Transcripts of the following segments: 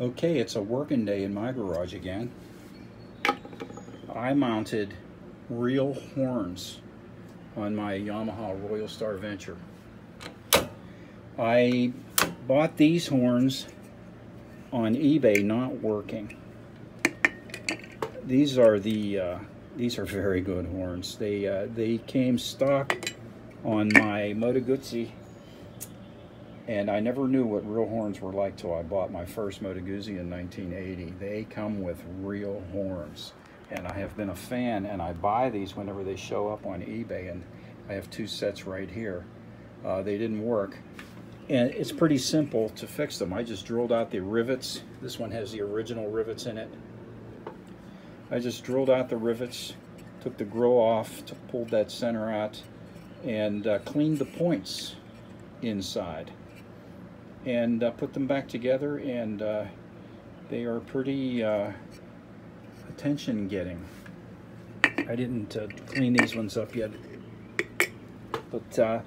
Okay, it's a working day in my garage again. I mounted real horns on my Yamaha Royal Star Venture. I bought these horns on eBay not working. These are the uh, these are very good horns. They uh, they came stock on my Moto Guzzi and I never knew what real horns were like till I bought my first Moto Guzzi in 1980. They come with real horns. And I have been a fan, and I buy these whenever they show up on eBay, and I have two sets right here. Uh, they didn't work. And it's pretty simple to fix them. I just drilled out the rivets. This one has the original rivets in it. I just drilled out the rivets, took the grill off, pulled that center out, and uh, cleaned the points inside and uh, put them back together and uh, they are pretty uh, attention getting. I didn't uh, clean these ones up yet but uh,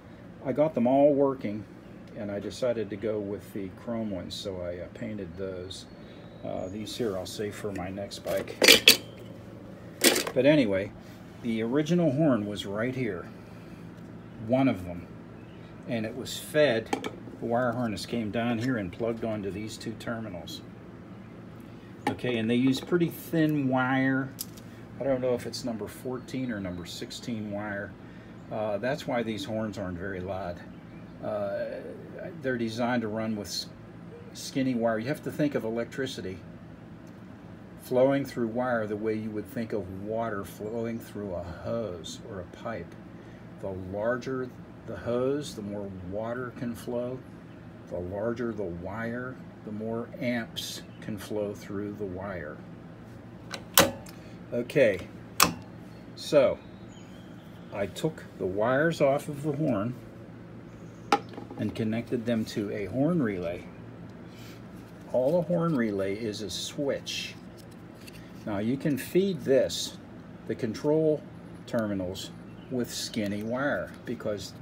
I got them all working and I decided to go with the chrome ones so I uh, painted those. these here I'll save for my next bike. But anyway, the original horn was right here. One of them. And it was fed the wire harness came down here and plugged onto these two terminals. Okay, and they use pretty thin wire. I don't know if it's number 14 or number 16 wire. Uh, that's why these horns aren't very loud. Uh, they're designed to run with skinny wire. You have to think of electricity flowing through wire the way you would think of water flowing through a hose or a pipe. The larger the hose, the more water can flow. The larger the wire, the more amps can flow through the wire. Okay, so I took the wires off of the horn and connected them to a horn relay. All a horn relay is a switch. Now you can feed this, the control terminals, with skinny wire because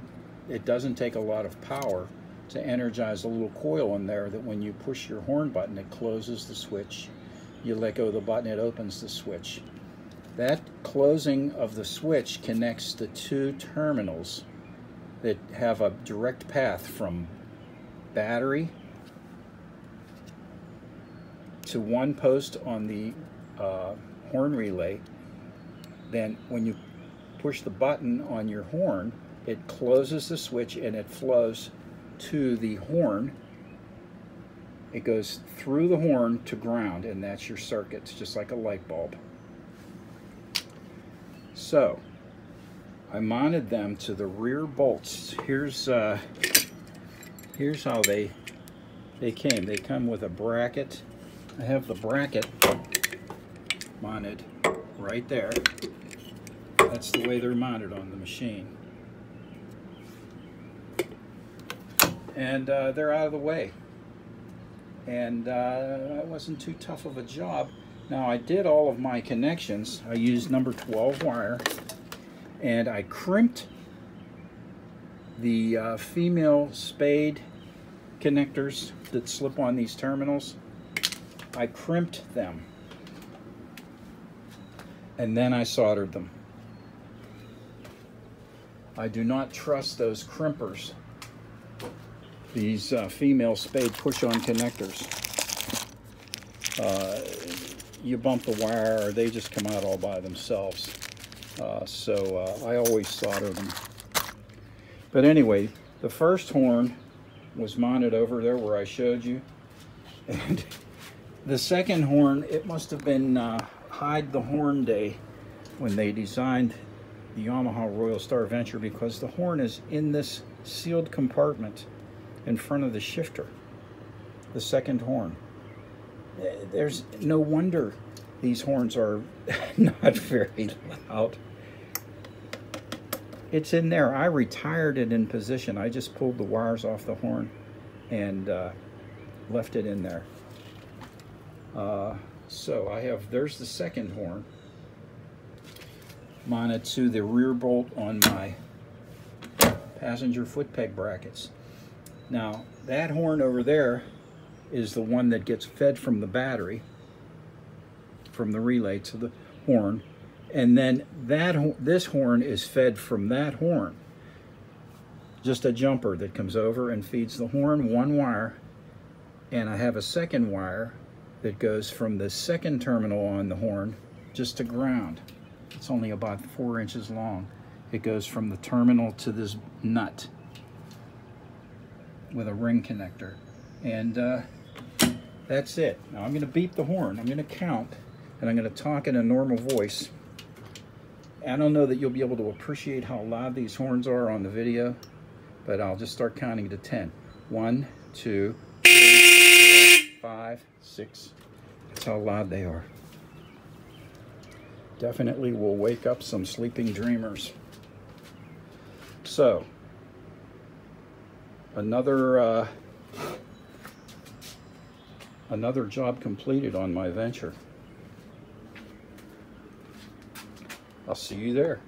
it doesn't take a lot of power to energize a little coil in there that when you push your horn button, it closes the switch. You let go of the button, it opens the switch. That closing of the switch connects the two terminals that have a direct path from battery to one post on the uh, horn relay. Then when you push the button on your horn, it closes the switch and it flows to the horn. It goes through the horn to ground and that's your circuit. It's just like a light bulb. So I mounted them to the rear bolts. Here's uh, here's how they they came. They come with a bracket. I have the bracket mounted right there. That's the way they're mounted on the machine. And uh, they're out of the way. And uh, it wasn't too tough of a job. Now I did all of my connections. I used number 12 wire and I crimped the uh, female spade connectors that slip on these terminals. I crimped them and then I soldered them. I do not trust those crimpers these uh, female spade push-on connectors. Uh, you bump the wire or they just come out all by themselves. Uh, so uh, I always solder them. But anyway, the first horn was mounted over there where I showed you. And the second horn, it must have been uh, Hide the Horn Day when they designed the Yamaha Royal Star Venture because the horn is in this sealed compartment in front of the shifter, the second horn. There's no wonder these horns are not very loud. It's in there. I retired it in position. I just pulled the wires off the horn and uh, left it in there. Uh, so I have, there's the second horn mounted to the rear bolt on my passenger foot peg brackets. Now, that horn over there is the one that gets fed from the battery, from the relay to the horn, and then that this horn is fed from that horn. Just a jumper that comes over and feeds the horn one wire, and I have a second wire that goes from the second terminal on the horn just to ground. It's only about four inches long. It goes from the terminal to this nut with a ring connector. And uh, that's it. Now I'm going to beep the horn. I'm going to count, and I'm going to talk in a normal voice. I don't know that you'll be able to appreciate how loud these horns are on the video, but I'll just start counting to 10. One, two, three, four, five, six. That's how loud they are. Definitely will wake up some sleeping dreamers. So, another uh, another job completed on my venture. I'll see you there.